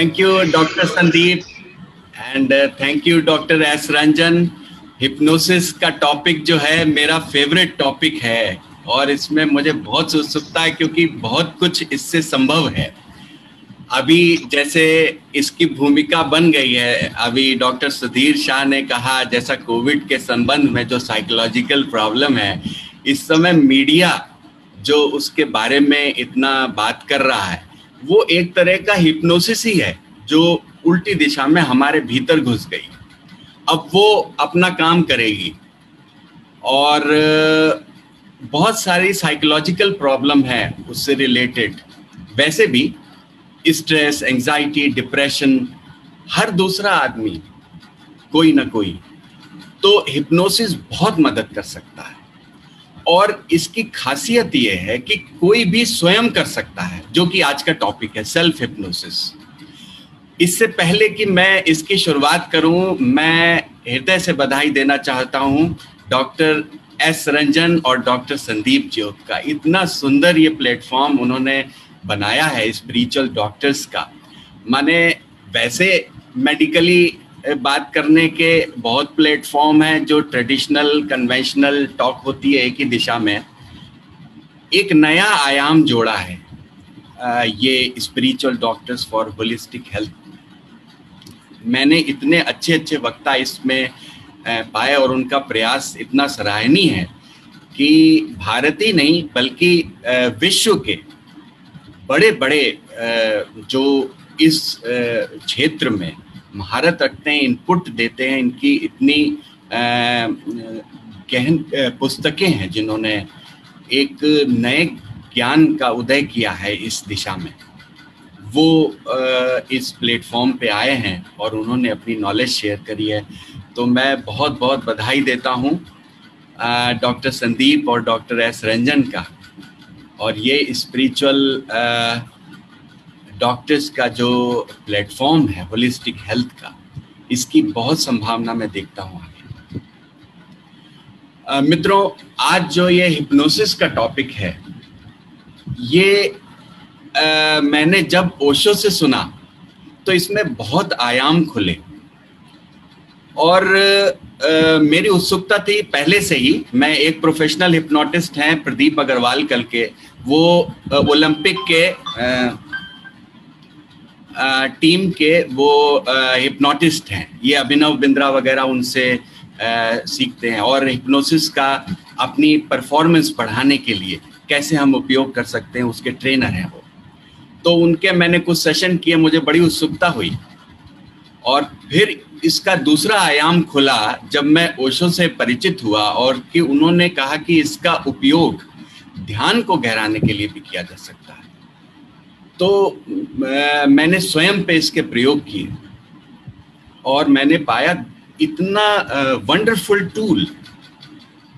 Thank you, Dr. Sandeep, and uh, thank you, Dr. S. Ranjan. Hypnosis का topic जो है मेरा favourite topic है और इसमें मुझे बहुत उत्सुकता है क्योंकि बहुत कुछ इससे संभव है अभी जैसे इसकी भूमिका बन गई है अभी डॉक्टर सुधीर शाह ने कहा जैसा कोविड के संबंध में जो साइकोलॉजिकल प्रॉब्लम है इस समय मीडिया जो उसके बारे में इतना बात कर रहा है वो एक तरह का हिप्नोसिस ही है, जो उल्टी दिशा में हमारे भीतर घुस गई। अब वो अपना काम करेगी। और, बहुत सारी साइकोलॉजिकल प्रॉब्लम है उससे रिलेटेड वैसे भी स्ट्रेस एंजाइटी डिप्रेशन हर दूसरा आदमी, कोई ना कोई तो हिप्नोसिस बहुत मदद कर सकता है। और इसकी खासियत यह है कि कोई भी स्वयं कर सकता है, जो कि आज का टॉपिक है सेल्फ हिप्नोसिस इससे पहले कि मैं इसकी शुरुआत करूँ, मैं हृदय से बधाई देना चाहता हूँ डॉक्टर एस रंजन और डॉक्टर संदीप ज्योत का। इतना सुंदर ये प्लेटफॉर्म उन्होंने बनाया है स्पिरिचुअल डॉक्टर्स का। माने वैसे मेडिकली बात करने के बहुत प्लेटफॉर्म हैं जो ट्रेडिशनल, कन्वेंशनल टॉक होती है एक ही दिशा में। एक नया आयाम जोड़ा है ये spiritual doctors for holistic health मैंने इतने अच्छे अच्छे वक्ता इसमें पाए और उनका प्रयास इतना सराहनीय है कि भारत ही नहीं, बल्कि विश्व के बड़े बड़े जो इस क्षेत्र में महारत रखते हैं इनपुट देते हैं, इनकी इतनी गहन पुस्तकें हैं जिन्होंने एक नए ज्ञान का उदय किया है इस दिशा में। वो इस प्लेटफॉर्म पे आए हैं और उन्होंने अपनी नॉलेज शेयर करी है। तो मैं बहुत बहुत बधाई देता हूँ डॉक्टर संदीप और डॉक्टर एस रंजन का। और ये स्पिरिचुअल डॉक्टर्स का जो प्लेटफॉर्म है होलिस्टिक हेल्थ का इसकी बहुत संभावना मैं देखता हूँ आगे। मित्रों आज जो ये हिप्नोसिस का टॉपिक है ये आ, मैंने जब ओशो से सुना तो इसमें बहुत आयाम खुले। और आ, मेरी उत्सुकता थी पहले से ही मैं एक प्रोफेशनल हिप्नोटिस्ट हैं प्रदीप अग्रवाल कल के वो ओलंपिक के आ, टीम के वो हिप्नोटिस्ट हैं। ये अभिनव बिंद्रा वगैरह उनसे सीखते हैं और हिप्नोसिस का अपनी परफॉर्मेंस बढ़ाने के लिए कैसे हम उपयोग कर सकते हैं, उसके ट्रेनर हैं वो। तो उनके मैंने कुछ सेशन किए, मुझे बड़ी उत्सुकता हुई। और फिर इसका दूसरा आयाम खुला जब मैं ओशो से परिचित हुआ और कि उन्होंने कहा कि इसका उपयोग ध्यान को गहराने के लिए भी किया जा सकता है। तो मैंने स्वयं पे इसके प्रयोग किए। और मैंने पाया इतना वंडरफुल टूल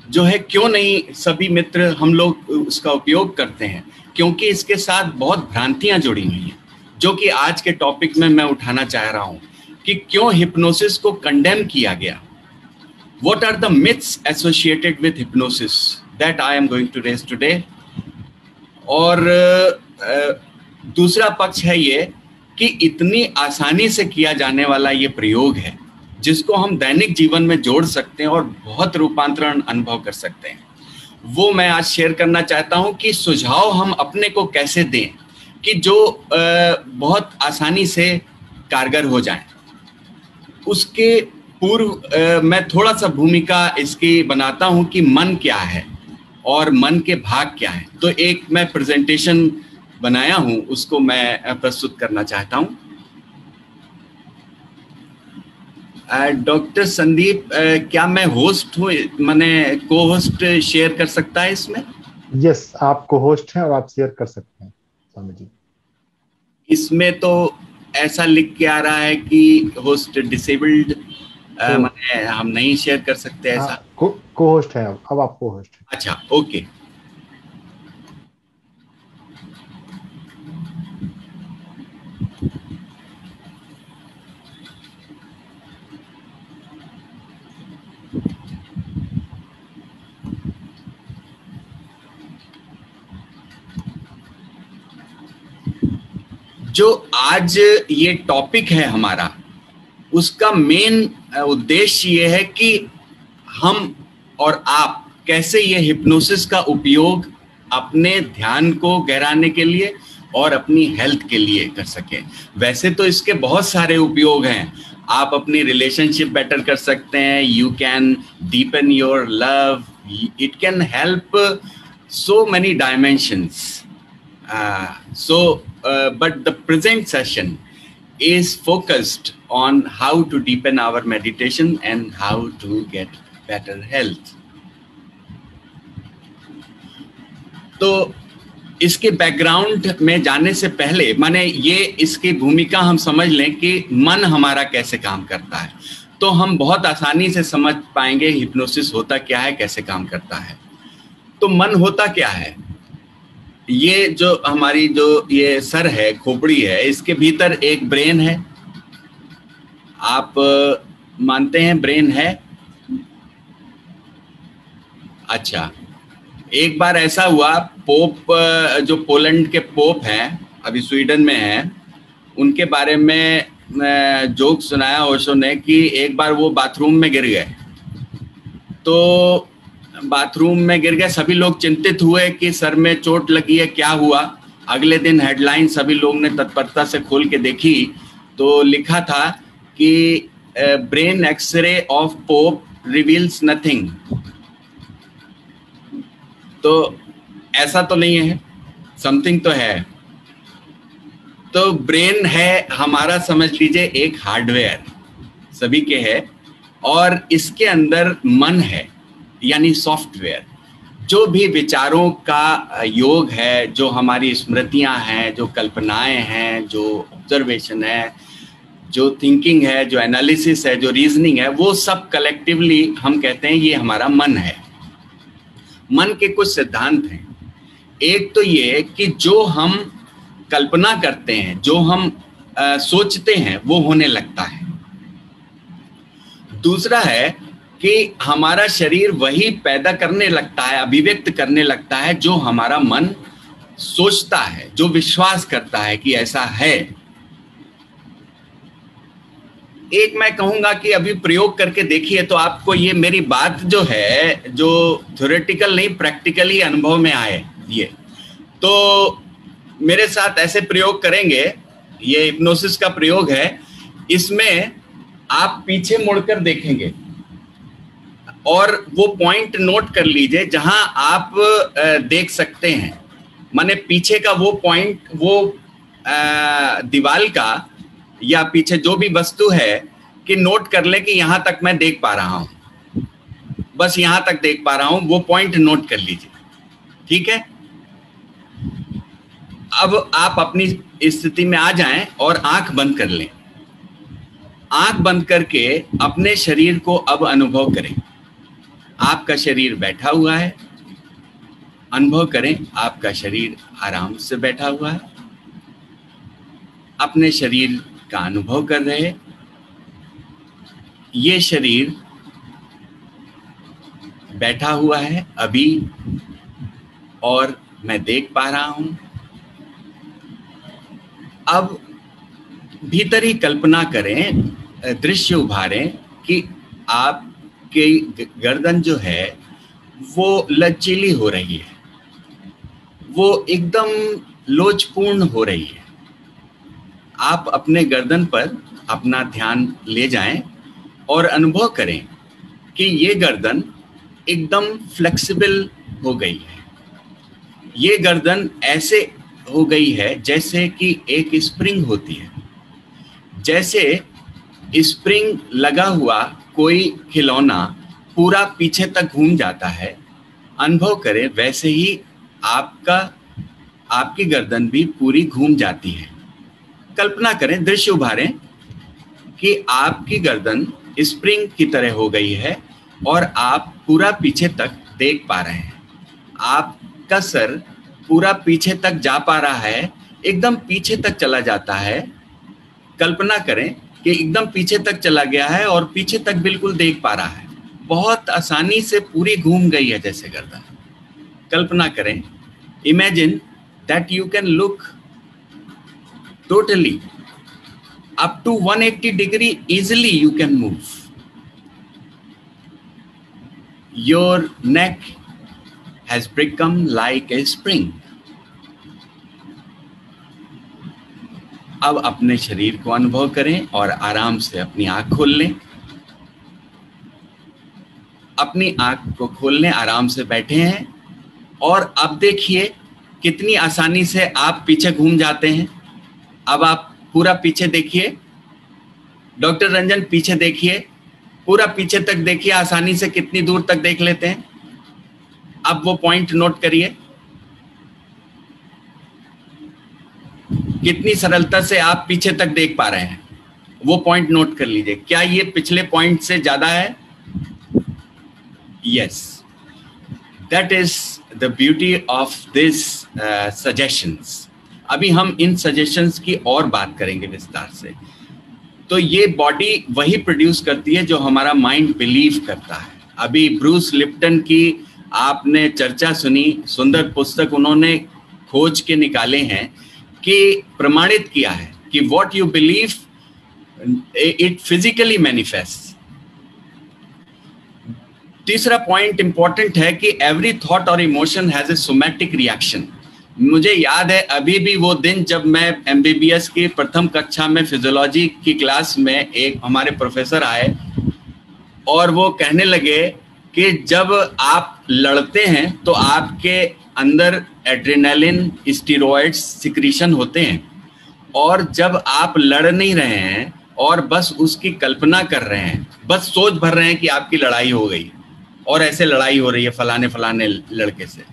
जो है क्यों नहीं सभी मित्र हम लोग उसका उपयोग करते हैं? क्योंकि इसके साथ बहुत भ्रांतियाँ जुड़ी हुई हैं, जो कि आज के टॉपिक में मैं उठाना चाह रहा हूँ कि क्यों हिप्नोसिस को कंडेम किया गया? What are the myths associated with hypnosis that I am going to raise today और दूसरा पक्ष है ये कि इतनी आसानी से किया जाने वाला ये प्रयोग है, जिसको हम दैनिक जीवन में जोड़ सकते हैं और बहुत रूपांतरण अनुभव कर सकते हैं। वो मैं आज शेयर करना चाहता हूँ कि सुझाव हम अपने को कैसे दें कि जो बहुत आसानी से कारगर हो जाए। उसके पूर्व मैं थोड़ा सा भूमिका इसकी बनाता हूँ कि मन क्या है और मन के भाग क्या है। तो एक मैं प्रेजेंटेशन बनाया हूँ उसको मैं प्रस्तुत करना चाहता हूँ। डॉक्टर संदीप क्या मैं होस्ट हूँ? मैंने को होस्ट शेयर कर सकता है इसमें? यस yes, आप को होस्ट हैं और आप शेयर कर सकते हैं स्वामी जी। इसमें तो ऐसा लिख के आ रहा है कि होस्ट डिसेबल्ड तो, मैंने हम नहीं शेयर कर सकते ऐसा हाँ, को, को होस्ट है अब आप को होस्ट अच्छा ओके जो आज ये टॉपिक है हमारा उसका मेन उद्देश्य ये है कि हम और आप कैसे ये हिप्नोसिस का उपयोग अपने ध्यान को गहराने के लिए और अपनी हेल्थ के लिए कर सके। वैसे तो इसके बहुत सारे उपयोग हैं। आप अपनी रिलेशनशिप बेटर कर सकते हैं। You can deepen your love it can help so dimensions. Uh, so, uh, but the present session is focused on how to deepen our meditation and how to get better health. तो इसके background में जाने से पहले माने ये इसकी भूमिका हम समझ लें कि मन हमारा कैसे काम करता है। तो हम बहुत आसानी से समझ पाएँगे हिप्नोसिस होता क्या है कैसे काम करता है। तो मन होता क्या है? ये जो हमारी जो ये सर है, खोपड़ी है, इसके भीतर एक ब्रेन है। आप मानते हैं ब्रेन है? अच्छा। एक बार ऐसा हुआ, पोप जो पोलैंड के पोप हैं, अभी स्वीडन में हैं, उनके बारे में जोक सुनाया ओशो ने कि एक बार वो बाथरूम में गिर गए। तो बाथरूम में गिर गए। सभी लोग चिंतित हुए कि सर में चोट लगी है, क्या हुआ? अगले दिन हेडलाइन सभी लोग ने तत्परता से खोल के देखी। तो लिखा था कि brain x-ray of Pope reveals nothing तो ऐसा तो नहीं है। समथिंग तो है। तो ब्रेन है हमारा, समझ लीजिए, एक हार्डवेयर सभी के है। और इसके अंदर मन है। यानी सॉफ्टवेयर। जो भी विचारों का योग है जो हमारी स्मृतियाँ हैं जो कल्पनाएँ हैं जो ऑब्जर्वेशन है जो थिंकिंग है जो एनालिसिस है जो रीजनिंग है वो सब कलेक्टिवली हम कहते हैं ये हमारा मन है। मन के कुछ सिद्धांत हैं। एक तो ये कि जो हम कल्पना करते हैं जो हम आ, सोचते हैं वो होने लगता है। दूसरा है कि हमारा शरीर वही पैदा करने लगता है, अभिव्यक्त करने लगता है, जो हमारा मन सोचता है, जो विश्वास करता है कि ऐसा है। एक मैं कहूँगा कि अभी प्रयोग करके देखिए तो आपको ये मेरी बात जो है, जो थ्योरेटिकल नहीं प्रैक्टिकली अनुभव में आए ये। तो मेरे साथ ऐसे प्रयोग करेंगे, ये हिप्नोसिस का प्रयोग है, इसमें आप पीछे मुड़कर देखेंगे। और वो पॉइंट नोट कर लीजिए जहाँ आप देख सकते हैं। माने पीछे का वो पॉइंट वो दीवाल का या पीछे जो भी वस्तु है कि नोट कर ले कि यहाँ तक मैं देख पा रहा हूँ। बस यहाँ तक देख पा रहा हूँ, वो पॉइंट नोट कर लीजिए। ठीक है? अब आप अपनी स्थिति में आ जाएँ और आँख बंद कर लें। आँख बंद करके अपने शरीर को अब अनुभव करें। आपका शरीर बैठा हुआ है। अनुभव करें, आपका शरीर आराम से बैठा हुआ है। अपने शरीर का अनुभव कर रहे ये शरीर बैठा हुआ है अभी, और मैं देख पा रहा हूँ। अब भीतर ही कल्पना करें दृश्य उभारें कि आप आपकी गर्दन जो है, वो लचीली हो रही है। वो एकदम लोचपूर्ण हो रही है। आप अपने गर्दन पर अपना ध्यान ले जाएँ और अनुभव करें कि ये गर्दन एकदम फ्लेक्सिबल हो गई है। ये गर्दन ऐसे हो गई है जैसे कि एक स्प्रिंग होती है। जैसे स्प्रिंग लगा हुआ कोई खिलौना पूरा पीछे तक घूम जाता है, अनुभव करें, वैसे ही आपका, आपकी गर्दन भी पूरी घूम जाती है। कल्पना करें, दृश्य उभारें कि आपकी गर्दन स्प्रिंग की तरह हो गई है और आप पूरा पीछे तक देख पा रहे हैं। आपका सर पूरा पीछे तक जा पा रहा है, एकदम पीछे तक चला जाता है। कल्पना करें कि एकदम पीछे तक चला गया है और पीछे तक बिल्कुल देख पा रहा है। बहुत आसानी से पूरी घूम गई है जैसे गर्दन। कल्पना करें imagine that you can look totally up to 180 degree easily you can move. Your neck has become like a spring. अब अपने शरीर को अनुभव करें और आराम से अपनी आँख खोल लें। अपनी आँख को खोल लें आराम से बैठे हैं और अब देखिए कितनी आसानी से आप पीछे घूम जाते हैं। अब आप पूरा पीछे देखिए। डॉक्टर रंजन, पीछे देखिए। पूरा पीछे तक देखिए, आसानी से कितनी दूर तक देख लेते हैं। अब वो पॉइंट नोट करिए। कितनी सरलता से आप पीछे तक देख पा रहे हैं। वो पॉइंट नोट कर लीजिए। क्या ये पिछले पॉइंट से ज़्यादा है? Yes that is the beauty of this suggestions अभी हम इन सजेशंस की और बात करेंगे विस्तार से। तो ये बॉडी वही प्रोड्यूस करती है जो हमारा माइंड बिलीव करता है। अभी ब्रूस लिप्टन की आपने चर्चा सुनी, सुंदर पुस्तक उन्होंने खोज के निकाले हैं। कि प्रमाणित किया है कि what you believe it physically manifest तीसरा पॉइंट इंपॉर्टेंट है कि एवरी थॉट और emotion has a somatic reaction मुझे याद है, अभी भी वो दिन जब मैं एमबीबीएस की प्रथम कक्षा में फिजियोलॉजी की क्लास में एक हमारे प्रोफेसर आए और वो कहने लगे कि जब आप लड़ते हैं तो आपके अंदर एड्रेनालिन स्टीरोइड्स सिक्रीशन होते हैं। और जब आप लड़ नहीं रहे हैं, और बस उसकी कल्पना कर रहे हैं, बस सोच भर रहे हैं कि आपकी लड़ाई हो गई, और ऐसे लड़ाई हो रही है फलाने फलाने लड़के से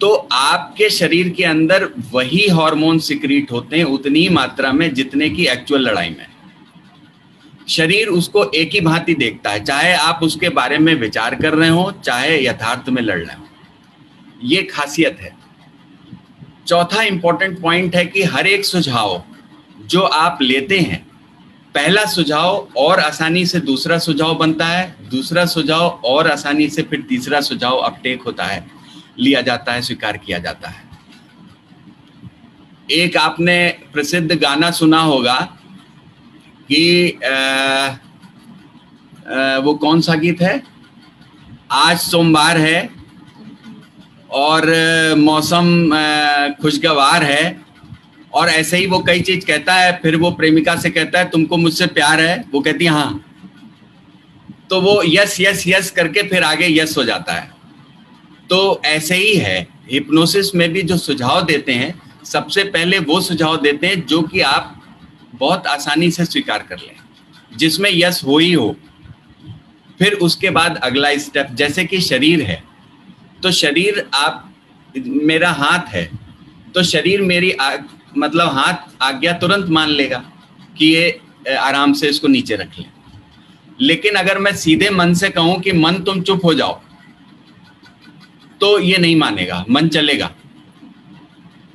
तो आपके शरीर के अंदर वही हार्मोन सिक्रीट होते हैं उतनी मात्रा में जितने की एक्चुअल लड़ाई में। शरीर उसको एक ही भांति देखता है, चाहे आप उसके बारे में विचार कर रहे हो, चाहे यथार्थ में लड़ रहे हो। ये खासियत है। चौथा इंपॉर्टेंट पॉइंट है कि हर एक सुझाव जो आप लेते हैं, पहला सुझाव और आसानी से दूसरा सुझाव बनता है, दूसरा सुझाव और आसानी से फिर तीसरा सुझाव अपटेक होता है, लिया जाता है, स्वीकार किया जाता है। एक आपने प्रसिद्ध गाना सुना होगा कि आ, आ, वो कौन सा गीत है? आज सोमवार है और मौसम खुशगवार है और ऐसे ही वो कई चीज़ कहता है फिर वो प्रेमिका से कहता है तुमको मुझसे प्यार है? वो कहती है हाँ. तो वो यस यस यस करके फिर आगे यस हो जाता है। तो ऐसे ही है। हिप्नोसिस में भी जो सुझाव देते हैं सबसे पहले वो सुझाव देते हैं जो कि आप बहुत आसानी से स्वीकार कर लें। जिसमें यस हो ही हो। फिर उसके बाद अगला स्टेप जैसे कि शरीर है तो शरीर आप मेरा हाथ है तो शरीर मेरी आ, मतलब हाथ आज्ञा तुरंत मान लेगा कि ये आराम से इसको नीचे रख ले। लेकिन अगर मैं सीधे मन से कहूँ कि मन तुम चुप हो जाओ तो ये नहीं मानेगा मन चलेगा।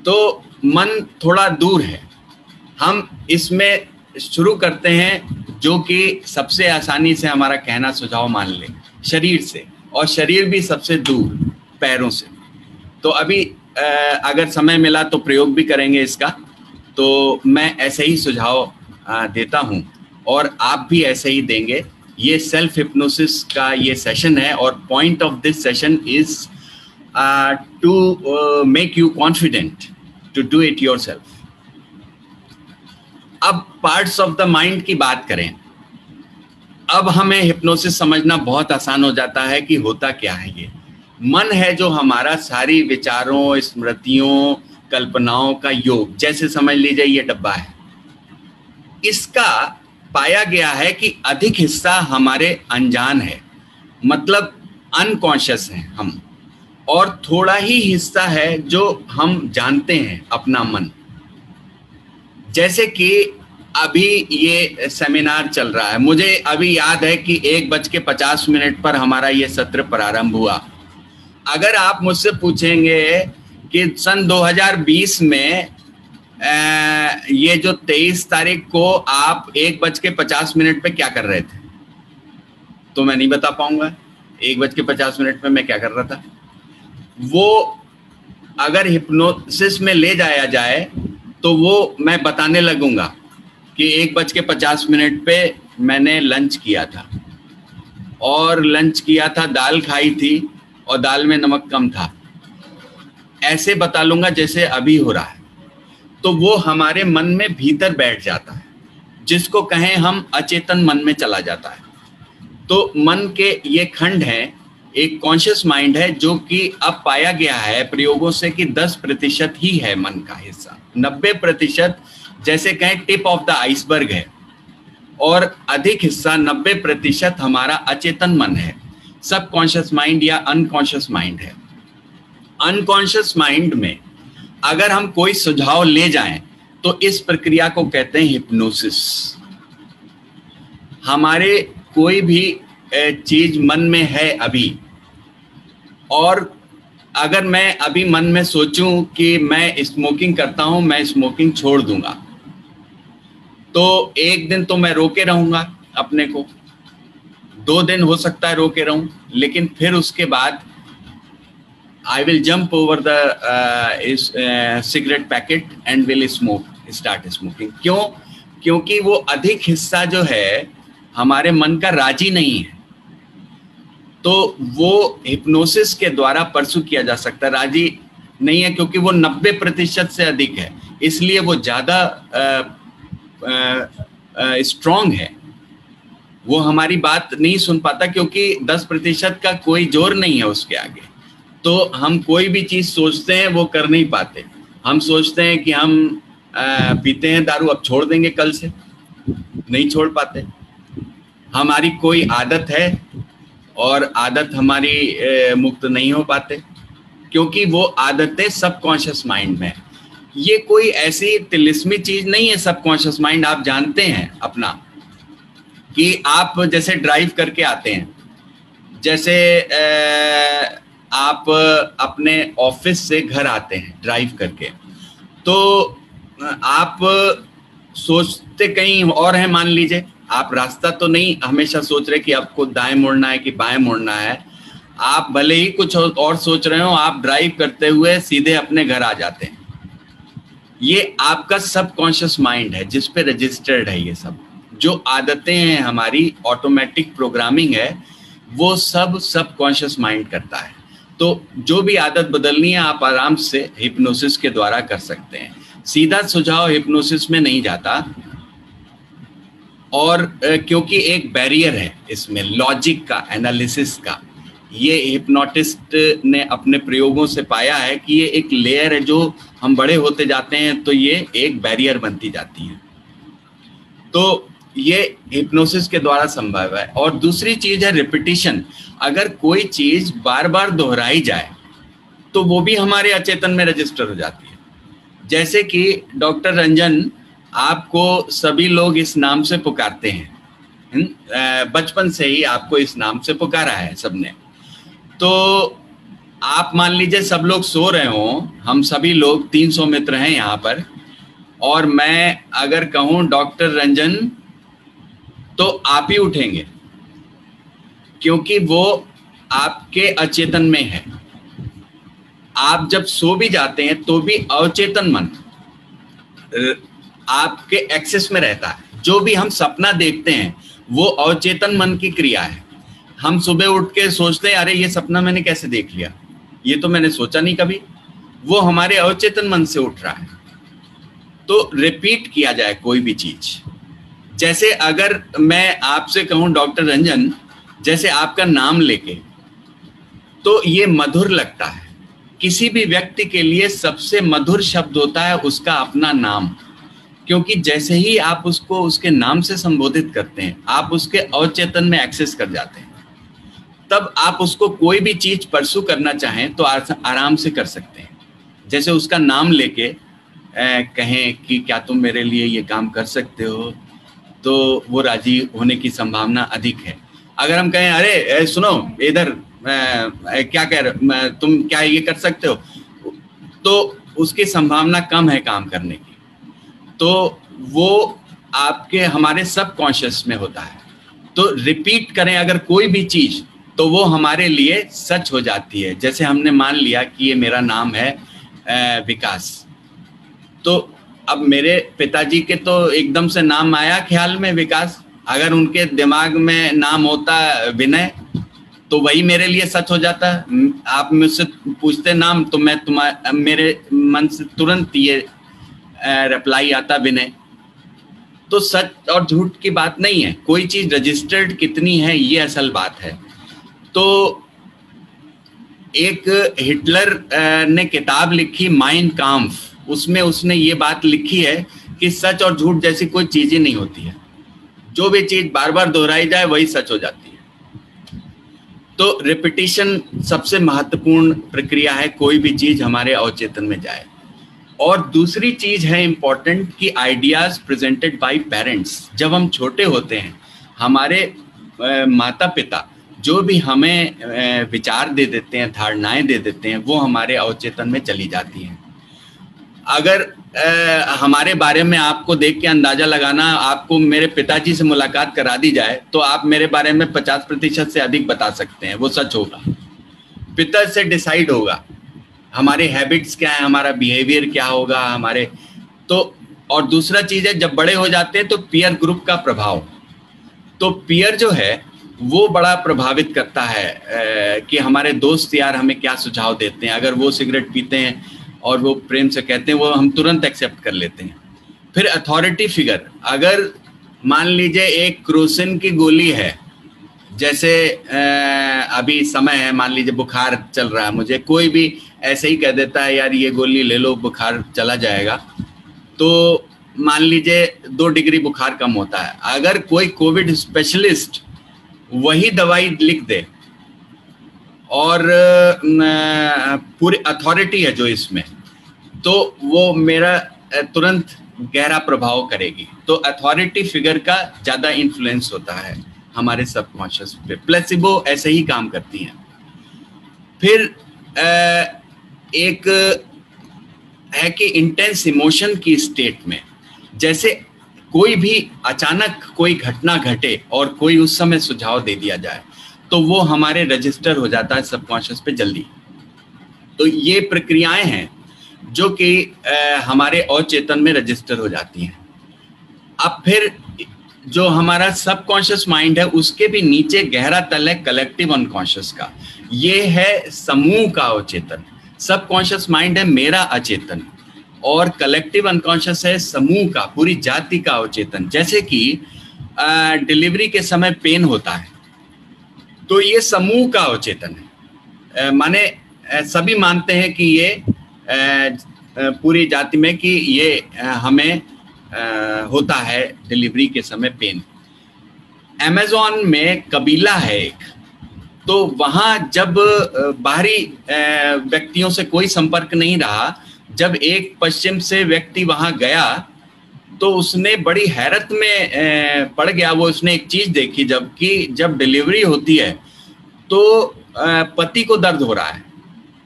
तो मन थोड़ा दूर है हम इसमें शुरू करते हैं जो कि सबसे आसानी से हमारा कहना सुझाव मान ले, शरीर से, और शरीर भी सबसे दूर, पैरों से। तो अभी अगर समय मिला तो प्रयोग भी करेंगे इसका। तो मैं ऐसे ही सुझाव देता हूँ, और आप भी ऐसे ही देंगे। ये सेल्फ हिप्नोसिस का ये सेशन है, और point of this session is to make you confident to do it yourself अब पार्ट्स ऑफ़ द माइंड की बात करें, अब हमें हिप्नोसिस समझना बहुत आसान हो जाता है कि होता क्या है ये। मन है जो हमारा सारी विचारों, स्मृतियों, कल्पनाओं का योग, जैसे समझ लीजिए ये डब्बा है। इसका पाया गया है कि अधिक हिस्सा हमारे अनजान है मतलब अनकॉन्शियस है हम, और थोड़ा ही हिस्सा है जो हम जानते हैं अपना मन। जैसे कि अभी ये सेमिनार चल रहा है। मुझे अभी याद है कि एक बज के पचास मिनट पर हमारा ये सत्र प्रारंभ हुआ। अगर आप मुझसे पूछेंगे कि सन 2020 में ये जो 23 तारीख को आप एक बज के पचास मिनट पे क्या कर रहे थे? तो मैं नहीं बता पाऊँगा। एक बज के पचास मिनट में मैं क्या कर रहा था? वो अगर हिप्नोसिस में ले जाया जाए तो वो मैं बताने लगूँगा कि एक बज के पचास मिनट पे मैंने लंच किया था। और लंच किया था, दाल खाई थी और दाल में नमक कम था। ऐसे बता लूँगा जैसे अभी हो रहा है। तो वो हमारे मन में भीतर बैठ जाता है, जिसको कहें हम अचेतन मन में चला जाता है। तो मन के ये खंड है एक कॉन्शियस माइंड है जो कि अब पाया गया है प्रयोगों से कि 10 प्रतिशत ही है मन का हिस्सा। 90 प्रतिशत, जैसे कहें टिप ऑफ़ द आइसबर्ग है। और अधिक हिस्सा 90 प्रतिशत हमारा अचेतन मन है। सब कॉन्शियस माइंड या अनकॉन्शियस माइंड है। अनकॉन्शियस माइंड में अगर हम कोई सुझाव ले जाएँ तो इस प्रक्रिया को कहते हैं हिप्नोसिस हमारे कोई भी चीज़ मन में है अभी और अगर मैं अभी मन में सोचूं कि मैं स्मोकिंग करता हूँ, मैं स्मोकिंग छोड़ दूँगा। तो एक दिन तो मैं रोके रहूँगा अपने को। दो दिन हो सकता है रोके रहूँ, लेकिन फिर उसके बाद I will jump over the cigarette packet and will smoke start smoking क्यों? क्योंकि वो अधिक हिस्सा जो है, हमारे मन का राज़ी नहीं है। तो वो हिप्नोसिस के द्वारा परसू किया जा सकता है। राज़ी नहीं है क्योंकि वो 90 प्रतिशत से अधिक है। इसलिए वो ज़्यादा स्ट्रॉन्ग है। वो हमारी बात नहीं सुन पाता क्योंकि 10 प्रतिशत का कोई ज़ोर नहीं है उसके आगे। तो हम कोई भी चीज़ सोचते हैं वो कर नहीं पाते। हम सोचते हैं कि हम आ, पीते हैं दारू अब छोड़ देंगे कल से। नहीं छोड़ पाते। हमारी कोई आदत है और आदत हमारी मुक्त नहीं हो पाते, क्योंकि वो आदतें सबकॉन्शियस माइंड में ये कोई ऐसी तिलिस्मी चीज़ नहीं है सबकॉन्शियस माइंड आप जानते हैं अपना, कि आप जैसे ड्राइव करके आते हैं। जैसे आप अपने ऑफ़िस से घर आते हैं ड्राइव करके। तो आप सोचते कहीं और हैं, मान लीजिए आप रास्ता तो नहीं हमेशा सोच रहे कि आपको दाएँ मुड़ना है कि बाएँ मुड़ना है। आप भले ही कुछ और सोच रहे हो, आप ड्राइव करते हुए सीधे अपने घर आ जाते हैं। ये आपका सबकॉन्शियस माइंड है, जिस पे रजिस्टर्ड है ये सब। जो आदतें हैं हमारी ऑटोमेटिक प्रोग्रामिंग है, वो सब सबकॉन्शियस माइंड करता है। तो जो भी आदत बदलनी है, आप आराम से हिप्नोसिस के द्वारा कर सकते हैं। सीधा सुझाव हिप्नोसिस में नहीं जाता। और क्योंकि एक बैरियर है इसमें लॉजिक का एनालिसिस का। ये हिप्नोटिस्ट ने अपने प्रयोगों से पाया है कि ये एक लेयर है जो हम बड़े होते जाते हैं तो ये एक बैरियर बनती जाती है। तो ये हिप्नोसिस के द्वारा संभव है। और दूसरी चीज़ है रिपीटिशन अगर कोई चीज़ बार बार दोहराई जाए तो वो भी हमारे अचेतन में रजिस्टर हो जाती है। जैसे कि डॉक्टर रंजन आपको सभी लोग इस नाम से पुकारते हैं। हम्म, बचपन से ही आपको इस नाम से पुकारा है सबने। तो आप मान लीजिए सब लोग सो रहे हो हम सभी लोग 300 मित्र हैं यहाँ पर और मैं अगर कहूँ डॉक्टर रंजन तो आप ही उठेंगे क्योंकि वो आपके अचेतन में है। आप जब सो भी जाते हैं तो भी अवचेतन मन। आपके एक्सेस में रहता है। जो भी हम सपना देखते हैं, वो अवचेतन मन की क्रिया है। हम सुबह उठ के सोचते हैं, अरे, ये सपना मैंने कैसे देख लिया? ये तो मैंने सोचा नहीं कभी। वो हमारे अवचेतन मन से उठ रहा है। तो रिपीट किया जाए कोई भी चीज़। जैसे अगर मैं आपसे कहूँ, डॉक्टर रंजन, जैसे आपका नाम लेके तो ये मधुर लगता है। किसी भी व्यक्ति के लिए सबसे मधुर शब्द होता है उसका अपना नाम। क्योंकि जैसे ही आप उसको उसके नाम से संबोधित करते हैं आप उसके अवचेतन में एक्सेस कर जाते हैं। तब आप उसको कोई भी चीज़ परसू करना चाहें तो आराम से कर सकते हैं। जैसे उसका नाम लेके कहें कि क्या तुम मेरे लिए ये काम कर सकते हो? तो वो राज़ी होने की संभावना अधिक है। अगर हम कहें अरे ए, सुनो इधर क्या कह रहे तुम क्या ये कर सकते हो? तो उसकी संभावना कम है काम करने की। तो वो आपके, हमारे सब कॉन्शियस में होता है। तो रिपीट करें अगर कोई भी चीज़ तो वो हमारे लिए सच हो जाती है। जैसे हमने मान लिया कि ये मेरा नाम है विकास। तो अब मेरे पिताजी के तो एकदम से नाम आया ख्याल में विकास। अगर उनके दिमाग में नाम होता विनय तो वही मेरे लिए सच हो जाता। आप मुझसे पूछते नाम तो मैं तुम्हारे, मेरे मन से तुरंत ये रिप्लाई आता विनय। तो सच और झूठ की बात नहीं है। कोई चीज़ रजिस्टर्ड कितनी है, ये असल बात है। तो एक हिटलर ने किताब लिखी माइंड काम्फ उसमें उसने ये बात लिखी है कि सच और झूठ जैसी कोई चीज़ ही नहीं होती है। जो भी चीज़ बार बार दोहराई जाए, वही सच हो जाती है। तो रिपीटिशन सबसे महत्वपूर्ण प्रक्रिया है, कोई भी चीज़ हमारे अवचेतन में जाए। और दूसरी चीज़ है इंपॉर्टेंट कि आइडियाज़ प्रेजेंटेड बाय पेरेंट्स जब हम छोटे होते हैं हमारे माता पिता जो भी हमें विचार दे देते हैं धारणाएँ दे देते हैं वो हमारे अवचेतन में चली जाती हैं। अगर आ, हमारे बारे में आपको देख के अंदाज़ा लगाना आपको मेरे पिताजी से मुलाकात करा दी जाए तो आप मेरे बारे में पचास प्रतिशत से अधिक बता सकते हैं वो सच होगा। पिता से डिसाइड होगा। हमारे हैबिट्स क्या है, हमारा बिहेवियर क्या होगा, हमारे तो और दूसरा चीज़ है, जब बड़े हो जाते हैं तो पियर ग्रुप का प्रभाव। तो पियर जो है, वो बड़ा प्रभावित करता है कि हमारे दोस्त यार हमें क्या सुझाव देते हैं, अगर वो सिगरेट पीते हैं, और वो प्रेम से कहते हैं, वो हम तुरंत एक्सेप्ट कर लेते हैं। फिर अथॉरिटी फिगर अगर मान लीजिए एक क्रोसिन की गोली है, जैसे अभी समय है, मान लीजिए बुखार चल रहा है, मुझे कोई भी ऐसे ही कह देता है, यार, ये गोली ले लो, बुखार चला जाएगा। तो मान लीजिए, दो डिग्री बुखार कम होता है। अगर कोई कोविड स्पेशलिस्ट वही दवाई लिख दे, और पूरी अथॉरिटी है जो इसमें तो वो मेरा तुरंत गहरा प्रभाव करेगी। तो अथॉरिटी फिगर का ज़्यादा इन्फ्लुएंस होता है हमारे सबकॉन्शियस पे। प्लेसिबो ऐसे ही काम करती हैं। फिर एक, है कि इंटेंस इमोशन की स्टेट में, जैसे कोई भी अचानक कोई घटना घटे और कोई उस समय सुझाव दे दिया जाए तो वो हमारे रजिस्टर हो जाता है सबकॉन्शियस पे जल्दी। तो ये प्रक्रियाएँ हैं जो कि हमारे अचेतन में रजिस्टर हो जाती हैं। अब फिर जो हमारा सबकॉन्शियस माइंड है, उसके भी नीचे गहरा तल है कलेक्टिव अनकॉन्शियस का। ये है समूह का अवचेतन। सबकॉन्शियस माइंड है मेरा अचेतन और कलेक्टिव अनकॉन्शियस है समूह का, पूरी जाति का अवचेतन। जैसे कि डिलीवरी के समय पेन होता है तो ये समूह का अवचेतन है। माने सभी मानते हैं कि ये पूरी जाति में कि ये हमें होता है डिलीवरी के समय पेन अमेजोन में कबीला है एक। तो वहाँ जब बाहरी व्यक्तियों से कोई संपर्क नहीं रहा, जब एक पश्चिम से व्यक्ति वहाँ गया तो उसने बड़ी हैरत में पड़ गया। वो उसने एक चीज़ देखी, जबकि जब डिलीवरी होती है तो पति को दर्द हो रहा है।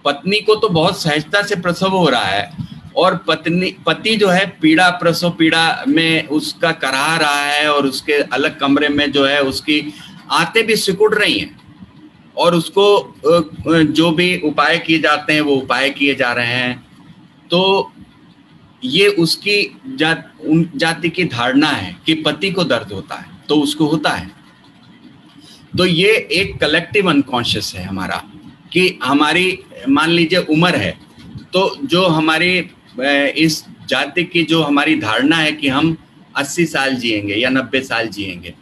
पत्नी को तो बहुत सहजता से प्रसव हो रहा है और पत्नी, पति जो है, पीड़ा प्रसव, पीड़ा में उसका करा रहा है और उसके अलग कमरे में जो है, उसकी आते भी सिकुड़ रही हैं। और उसको जो भी उपाय किए जाते हैं, वो उपाय किए जा रहे हैं। तो ये उसकी जात, उन जाति की धारणा है कि पति को दर्द होता है तो उसको होता है। तो ये एक कलेक्टिव अनकॉन्शियस है हमारा, कि हमारी, मान लीजिए उम्र है तो जो हमारी इस जाति की जो हमारी धारणा है कि हम 80 साल जिएँगे या 90 साल जिएँगे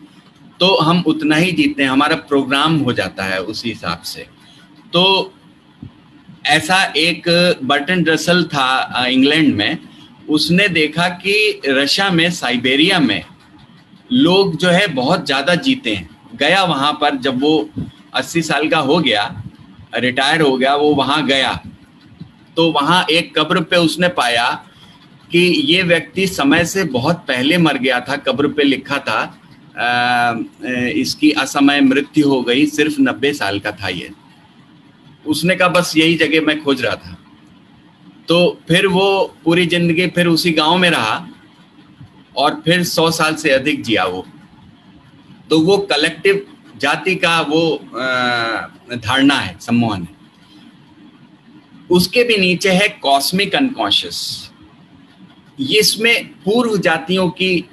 तो हम उतना ही जीते हैं, हमारा प्रोग्राम हो जाता है उसी हिसाब से। तो ऐसा एक बर्टन रसल था इंग्लैंड में, उसने देखा कि रशिया में साइबेरिया में लोग जो है बहुत ज़्यादा जीते हैं। गया वहाँ पर जब वो 80 साल का हो गया, रिटायर हो गया, वो वहाँ गया। तो वहाँ एक कब्र पे उसने पाया कि ये व्यक्ति समय से बहुत पहले मर गया था, कब्र पे लिखा था इसकी असमय मृत्यु हो गई, सिर्फ़ नब्बे साल का था ये। उसने कहा, बस यही जगह मैं खोज रहा था। तो फिर वो पूरी ज़िंदगी फिर उसी गाँव में रहा और फिर सौ साल से अधिक जिया वो। तो वो कलेक्टिव जाति का वो धारणा है सम्मोहन है। उसके भी नीचे है कॉस्मिक अनकॉन्शियस इसमें पूर्व जातियों की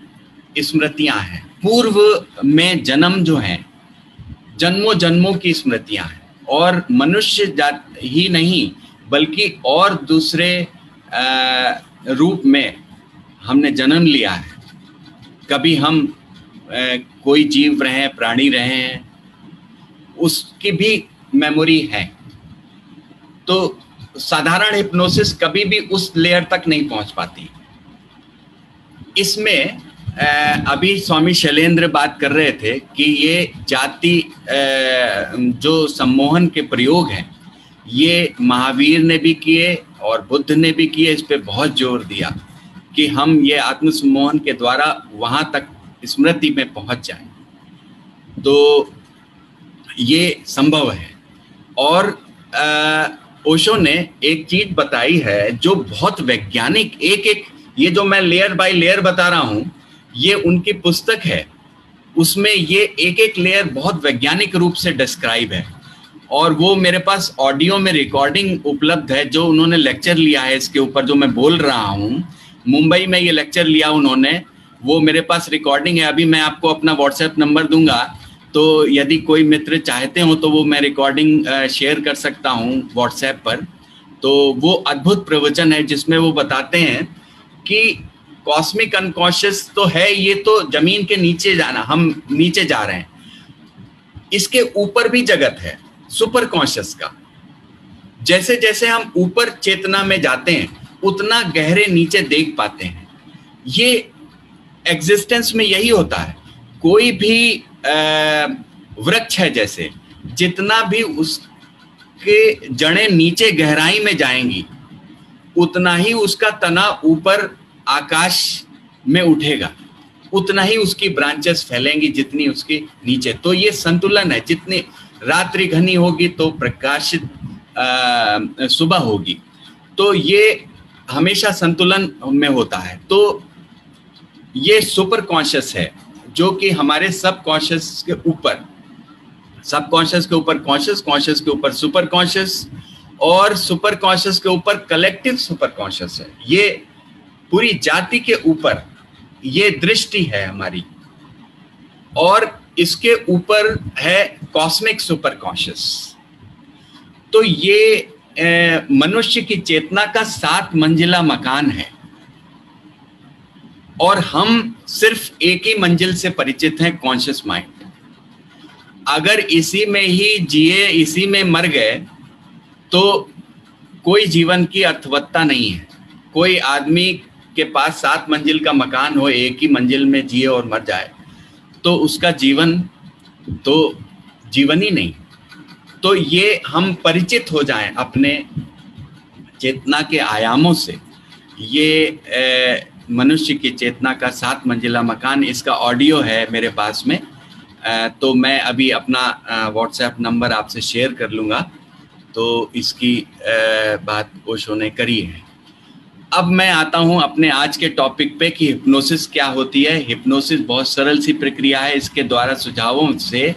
स्मृतियाँ हैं। पूर्व में जन्म जो है जन्मों जन्मों की स्मृतियाँ हैं। और मनुष्य जात ही नहीं, बल्कि और दूसरे रूप में हमने जन्म लिया है। कभी हम कोई जीव रहे, प्राणी रहे हैं, उसकी भी मेमोरी है। तो साधारण हिप्नोसिस कभी भी उस लेयर तक नहीं पहुँच पाती। इसमें अभी स्वामी शैलेंद्र बात कर रहे थे कि ये जाति जो सम्मोहन के प्रयोग हैं, ये महावीर ने भी किए और बुद्ध ने भी किए, इस पर बहुत ज़ोर दिया कि हम ये आत्म सम्मोहन के द्वारा वहाँ तक स्मृति में पहुँच जाए। तो ये संभव है। और ओशो ने एक चीज़ बताई है जो बहुत वैज्ञानिक एक एक ये जो मैं लेयर बाय लेयर बता रहा हूँ ये उनकी पुस्तक है, उसमें ये एक एक लेयर बहुत वैज्ञानिक रूप से डिस्क्राइब है। और वो मेरे पास ऑडियो में रिकॉर्डिंग उपलब्ध है, जो उन्होंने लेक्चर लिया है इसके ऊपर, जो मैं बोल रहा हूँ। मुंबई में ये लेक्चर लिया उन्होंने, वो मेरे पास रिकॉर्डिंग है। अभी मैं आपको अपना व्हाट्सएप नंबर दूँगा तो यदि कोई मित्र चाहते हो तो वो मैं रिकॉर्डिंग शेयर कर सकता हूँ व्हाट्सएप पर। तो वो अद्भुत प्रवचन है, जिसमें वो बताते हैं कि कॉस्मिक अनकॉन्शियस तो है ये तो ज़मीन के नीचे जाना, हम नीचे जा रहे हैं। इसके ऊपर भी जगत है सुपर कॉन्शियस का। जैसे जैसे हम ऊपर चेतना में जाते हैं, उतना गहरे नीचे देख पाते हैं। ये एग्जिस्टेंस में यही होता है। कोई भी वृक्ष है जैसे, जितना भी उसके जड़ें नीचे गहराई में जाएँगी, उतना ही उसका तना ऊपर आकाश में उठेगा, उतना ही उसकी ब्रांचेस फैलेंगी जितनी उसके नीचे। तो ये संतुलन है, जितनी रात्रि घनी होगी तो प्रकाशित सुबह होगी। तो ये हमेशा संतुलन में होता है। तो ये सुपर कॉन्शियस है, जो कि हमारे सब कॉन्शियस के ऊपर सब कॉन्शियस के ऊपर कॉन्शियस कॉन्शियस के ऊपर सुपर कॉन्शियस और सुपर कॉन्शियस के ऊपर कलेक्टिव सुपर कॉन्शियस है। ये पूरी जाति के ऊपर ये दृष्टि है हमारी। और इसके ऊपर है कॉस्मिक सुपर कॉन्शियस तो ये मनुष्य की चेतना का सात मंजिला मकान है। और हम सिर्फ़ एक ही मंजिल से परिचित हैं कॉन्शियस माइंड अगर इसी में ही जिए, इसी में मर गए तो कोई जीवन की अर्थवत्ता नहीं है। कोई आदमी के पास सात मंजिल का मकान हो एक ही मंजिल में जिए और मर जाए तो उसका जीवन तो जीवन ही नहीं। तो ये हम परिचित हो जाएँ अपने चेतना के आयामों से। ये मनुष्य की चेतना का सात मंजिला मकान इसका ऑडियो है मेरे पास में ए, तो मैं अभी अपना व्हाट्सएप नंबर आपसे शेयर कर लूँगा। तो इसकी ए, बात ओशो ने करी है। अब मैं आता हूँ अपने आज के टॉपिक पे कि हिप्नोसिस क्या होती है। हिप्नोसिस बहुत सरल सी प्रक्रिया है। इसके द्वारा सुझावों से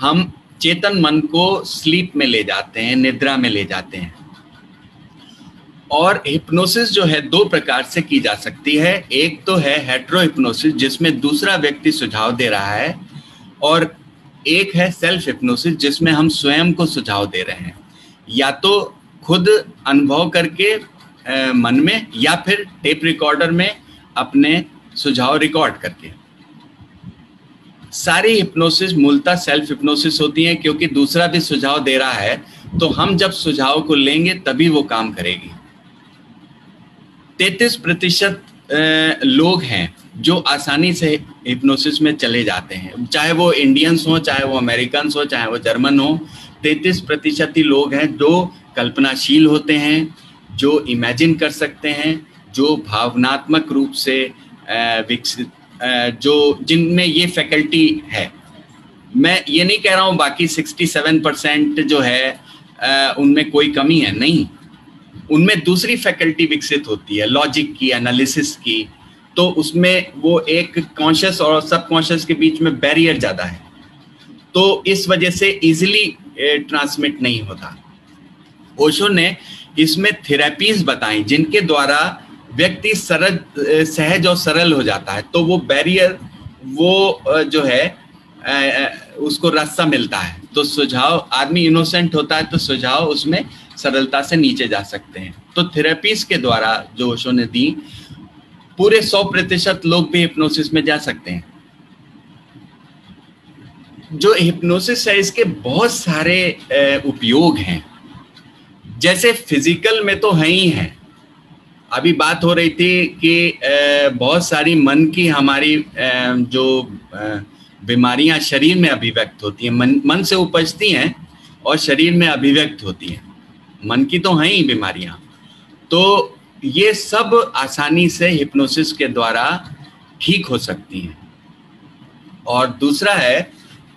हम चेतन मन को स्लीप में ले जाते हैं, निद्रा में ले जाते हैं। और हिप्नोसिस जो है, दो प्रकार से की जा सकती है। एक तो है हेट्रो हिप्नोसिस जिसमें दूसरा व्यक्ति सुझाव दे रहा है और एक है सेल्फ हिप्नोसिस जिसमें हम स्वयं को सुझाव दे रहे हैं। या तो खुद अनुभव करके मन में या फिर टेप रिकॉर्डर में अपने सुझाव रिकॉर्ड करके। सारी हिप्नोसिस मूलतः सेल्फ हिप्नोसिस होती है, क्योंकि दूसरा भी सुझाव दे रहा है तो हम जब सुझाव को लेंगे, तभी वो काम करेगी। तैतीस प्रतिशत लोग हैं जो आसानी से हिप्नोसिस में चले जाते हैं। चाहे वो इंडियंस हो, चाहे वो अमेरिकन हो, चाहे वो जर्मन हो, तैतीस प्रतिशत ही लोग हैं जो कल्पनाशील होते हैं जो इमेजिन कर सकते हैं, जो भावनात्मक रूप से विकसित जो जिनमें ये फैकल्टी है। मैं ये नहीं कह रहा हूँ बाकी 67 परसेंट जो है उनमें कोई कमी है, नहीं। उनमें दूसरी फैकल्टी विकसित होती है लॉजिक की एनालिसिस की तो उसमें वो एक कॉन्शियस और सब कॉन्शियस के बीच में बैरियर ज़्यादा है। तो इस वजह से इजिली ट्रांसमिट नहीं होता। ओशो ने इसमें थेरेपीज बताई जिनके द्वारा व्यक्ति सरल सहज और सरल हो जाता है। तो वो बैरियर वो जो है उसको रास्ता मिलता है। तो सुझाव, आदमी इनोसेंट होता है तो सुझाव उसमें सरलता से नीचे जा सकते हैं। तो थेरेपीज के द्वारा जो ओशो ने दी, पूरे सौ प्रतिशत लोग भी हिप्नोसिस में जा सकते हैं। जो हिप्नोसिस है, इसके बहुत सारे उपयोग हैं। जैसे फ़िज़िकल में तो है ही है। अभी बात हो रही थी कि बहुत सारी मन की हमारी जो बीमारियाँ शरीर में अभिव्यक्त होती हैं, मन मन से उपजती हैं और शरीर में अभिव्यक्त होती हैं। मन की तो हैं ही बीमारियाँ। तो ये सब आसानी से हिप्नोसिस के द्वारा ठीक हो सकती हैं। और दूसरा है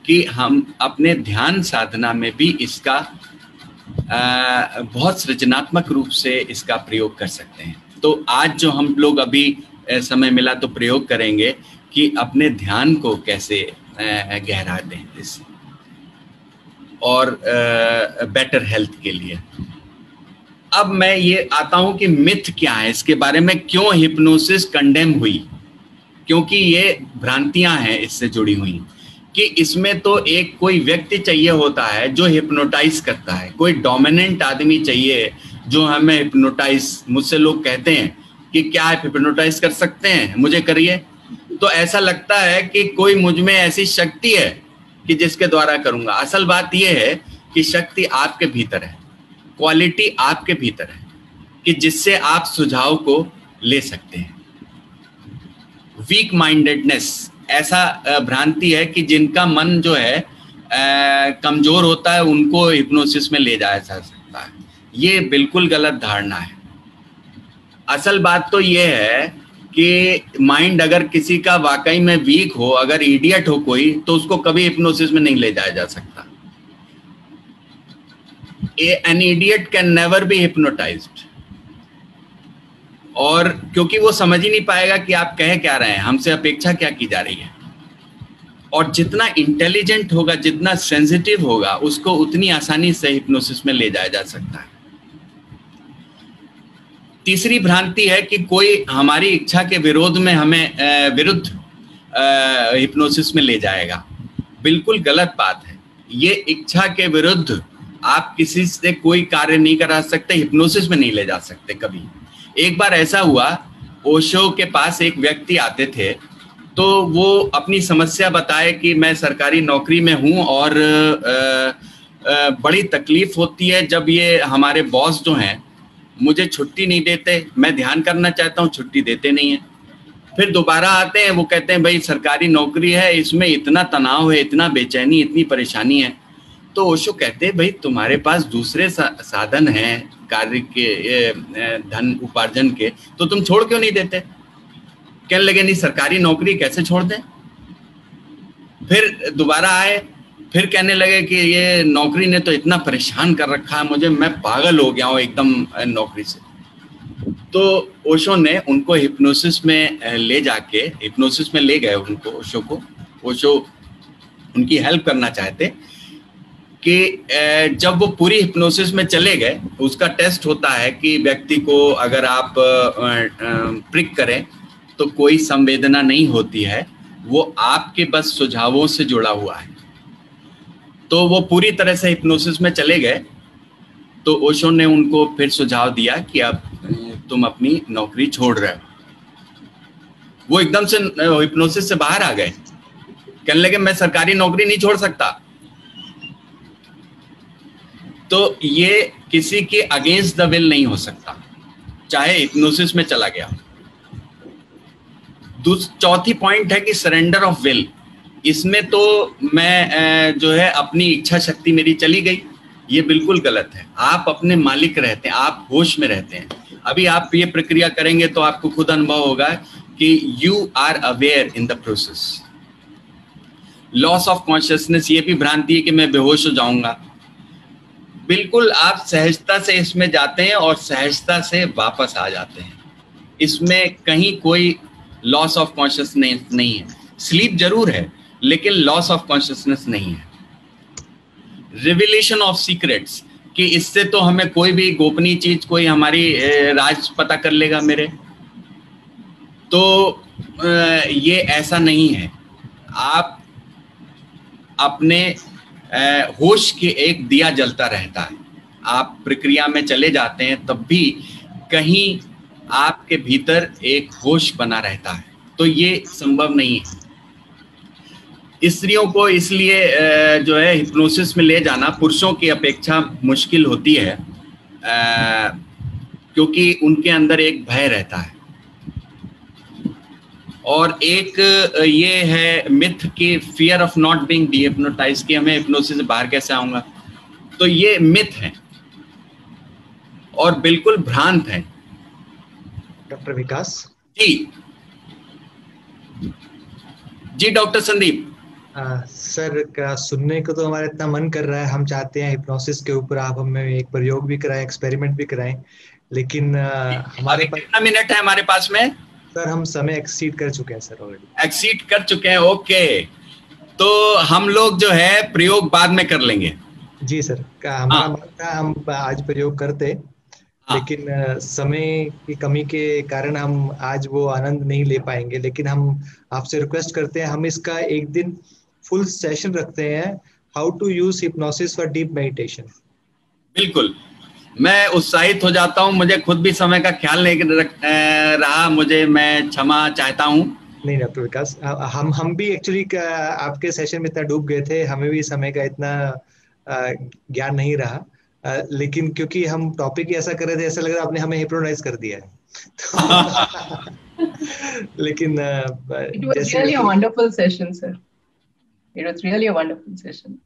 कि हम अपने ध्यान साधना में भी इसका बहुत सृजनात्मक रूप से इसका प्रयोग कर सकते हैं। तो आज जो हम लोग अभी समय मिला तो प्रयोग करेंगे कि अपने ध्यान को कैसे गहरा दें इस। और बेटर हेल्थ के लिए। अब मैं ये आता हूँ कि मिथ क्या है? इसके बारे में क्यों हिप्नोसिस कंडेम हुई? क्योंकि ये भ्रांतियाँ हैं इससे जुड़ी हुई। कि इसमें तो एक कोई व्यक्ति चाहिए होता है जो हिप्नोटाइज करता है। कोई डोमिनेंट आदमी चाहिए जो हमें हिप्नोटाइज मुझसे लोग कहते हैं कि क्या आप हिप्नोटाइज कर सकते हैं? मुझे करिए। तो ऐसा लगता है कि कोई मुझमें ऐसी शक्ति है कि जिसके द्वारा करूँगा। असल बात यह है कि शक्ति आपके भीतर है। क्वालिटी आपके भीतर है कि जिससे आप सुझाव को ले सकते हैं। वीक माइंडेडनेस ऐसा भ्रांति है कि जिनका मन जो है कमज़ोर होता है, उनको हिप्नोसिस में ले जाया जा सकता है। ये बिल्कुल गलत धारणा है। असल बात तो ये है कि माइंड अगर किसी का वाकई में वीक हो, अगर इडियट हो कोई तो उसको कभी हिप्नोसिस में नहीं ले जाया जा सकता। An idiot can never be hypnotised और क्योंकि वो समझ ही नहीं पाएगा कि आप कह क्या रहे हैं, हमसे अपेक्षा क्या की जा रही है। और जितना इंटेलिजेंट होगा, जितना सेंसिटिव होगा, उसको उतनी आसानी से हिप्नोसिस में ले जाया जा सकता है। तीसरी भ्रांति है कि कोई हमारी इच्छा के विरोध में हमें विरुद्ध हिप्नोसिस में ले जाएगा। बिल्कुल गलत बात है। ये इच्छा के विरुद्ध आप किसी से कोई कार्य नहीं करा सकते हिप्नोसिस में नहीं ले जा सकते कभी। एक बार ऐसा हुआ ओशो के पास एक व्यक्ति आते थे तो वो अपनी समस्या बताए कि मैं सरकारी नौकरी में हूँ और आ, आ, बड़ी तकलीफ़ होती है जब ये हमारे बॉस जो हैं मुझे छुट्टी नहीं देते। मैं ध्यान करना चाहता हूँ छुट्टी देते नहीं है। फिर दोबारा आते हैं वो कहते हैं भाई सरकारी नौकरी है इसमें इतना तनाव है इतना बेचैनी इतनी परेशानी है। तो ओशो कहते हैं भाई तुम्हारे पास दूसरे साधन हैं कार्य के धन उपार्जन के तो तुम छोड़ क्यों नहीं देते? कहने लगे, नहीं, सरकारी नौकरी कैसे छोड़ दें? फिर दोबारा आए, फिर कहने लगे कि, ये नौकरी ने तो इतना परेशान कर रखा है मुझे, मैं पागल हो गया हूँ एकदम नौकरी से। तो ओशो ने उनको हिप्नोसिस में ले जाके, हिप्नोसिस में ले गए उनको, ओशो को। ओशो उनकी हेल्प करना चाहते कि जब वो पूरी हिप्नोसिस में चले गए, उसका टेस्ट होता है कि व्यक्ति को अगर आप प्रिक करें तो कोई संवेदना नहीं होती है। वो आपके बस सुझावों से जुड़ा हुआ है। तो वो पूरी तरह से हिप्नोसिस में चले गए तो ओशो ने उनको फिर सुझाव दिया कि अब तुम अपनी नौकरी छोड़ रहे हो। वो एकदम से हिप्नोसिस से बाहर आ गए। कहने लगे, मैं सरकारी नौकरी नहीं छोड़ सकता। तो ये किसी के अगेंस्ट द विल नहीं हो सकता। चाहे हिप्नोसिस में चला गया। चौथी पॉइंट है कि सरेंडर ऑफ़ विल इसमें तो मैं जो है, अपनी इच्छा शक्ति मेरी चली गई। ये बिल्कुल गलत है। आप अपने मालिक रहते हैं, आप होश में रहते हैं। अभी आप ये प्रक्रिया करेंगे तो आपको खुद अनुभव होगा कि you are aware in the process loss of consciousness ये भी भ्रांति है कि मैं बेहोश हो जाऊँगा। बिल्कुल आप सहजता से इसमें जाते हैं और सहजता से वापस आ जाते हैं। इसमें कहीं कोई लॉस ऑफ़ कॉन्शियसनेस नहीं है। स्लीप ज़रूर है, लेकिन लॉस ऑफ़ कॉन्शियसनेस नहीं है। रिविलेशन ऑफ़ सीक्रेट्स कि इससे तो हमें कोई भी गोपनीय चीज़, कोई हमारी राज पता कर लेगा मेरे। तो ये ऐसा नहीं है। आप अपने होश के एक दिया जलता रहता है। आप प्रक्रिया में चले जाते हैं, तब भी कहीं आपके भीतर एक होश बना रहता है। तो ये संभव नहीं है। स्त्रियों को इसलिए जो है हिप्नोसिस में ले जाना पुरुषों की अपेक्षा मुश्किल होती है क्योंकि उनके अंदर एक भय रहता है। और एक ये है मिथ की fear of not being dehypnotize कि हमें हिप्नोसिस से बाहर कैसे आऊँगा। तो ये मिथ है। और बिल्कुल भ्रांत है। डॉक्टर विकास? जी। जी डॉक्टर संदीप। सर का सुनने को तो हमारा इतना मन कर रहा है हम चाहते हैं हिप्नोसिस के ऊपर आप हमें एक प्रयोग भी कराएँ एक्सपेरिमेंट भी कराएँ लेकिन आ, हमारे पास कितना मिनट है हमारे पास में? सर हम समय एक्सीड कर चुके हैं सर ऑलरेडी एक्सीड कर चुके हैं ओके तो हम लोग जो है प्रयोग बाद में कर लेंगे। जी सर हमारा हाँ। हम आज प्रयोग करते। हाँ। लेकिन समय की कमी के कारण हम आज वो आनंद नहीं ले पाएँगे। लेकिन हम आपसे रिक्वेस्ट करते हैं हम इसका एक दिन फुल सेशन रखते हैं how to use hypnosis for deep meditation बिल्कुल। मैं उत्साहित हो जाता हूँ मुझे खुद भी समय का ख्याल नहीं रहा मुझे मैं क्षमा चाहता हूँ। नहीं डॉक्टर विकास हम हम भी एक्चुअली आपके सेशन में इतना डूब गए थे हमें भी समय का इतना ज्ञान नहीं रहा लेकिन क्योंकि हम टॉपिक ऐसा कर रहे थे ऐसा लग रहा आपने हमें हिप्नोटाइज कर दिया है। लेकिन it was really a wonderful session sir. It was really a wonderful session.